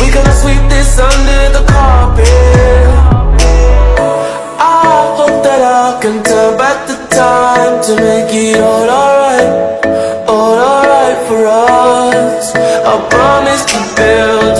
we gonna sweep this under the carpet. I hope that I can turn back the time To make it all alright All alright for us. I promise to build